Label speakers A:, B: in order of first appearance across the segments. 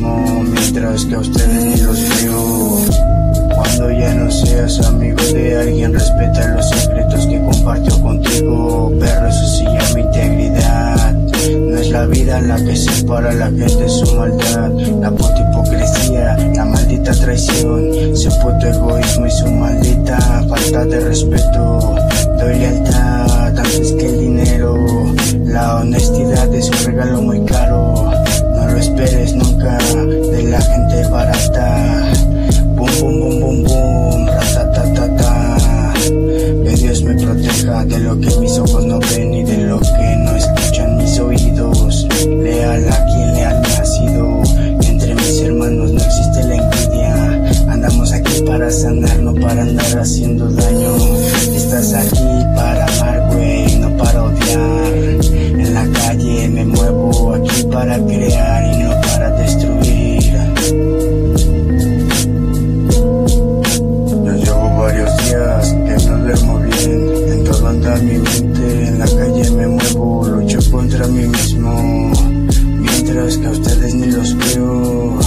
A: Mientras que a ustedes ni los veo. Cuando ya no seas amigo de alguien, respeta los secretos que compartió contigo. Perro, eso sí llama integridad. No es la vida la que separa a la gente de su maldad. La puta hipocresía, la maldita traición, su puto egoísmo y su maldita falta de respeto. Doy lealtad antes que el dinero. La honestidad es un regalo muy caro. Leal a quien leal me ha sido. Entre mis hermanos no existe la envidia. Andamos aquí para sanar, no para andar haciendo daño. Estás aquí para amar, güey, no para odiar. En la calle me muevo aquí para crear y no para destruir. Ya llevo varios días que no duermo bien. En todo anda mi mente, en la calle me muevo, lucho contra mí mismo. Mientras que a ustedes ni los veo.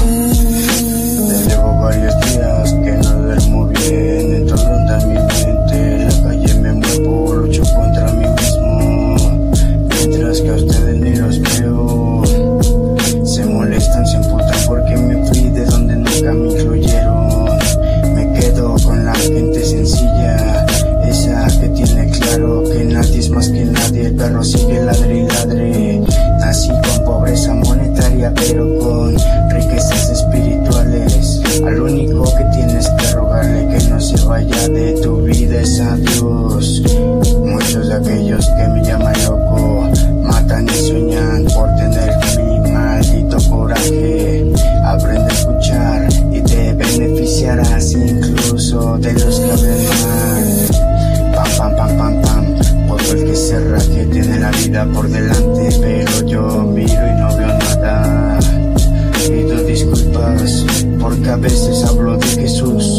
A: Llevo varios días que no duermo bien. En todo anda mi mente, en la calle me muevo, lucho contra mí mismo. Mientras que a ustedes ni los veo. Pero con riquezas espirituales. Al único que tienes que rogarle que no se vaya de tu vida es a Dios. Muchos de aquellos que me llaman loco matan y sueñan por tener mi maldito coraje. Aprende a escuchar y te beneficiarás incluso de los que hablen mal. Pam, pam, pam, pam, pam. Todo el que se raje tiene la vida por delante, veces hablo de Jesús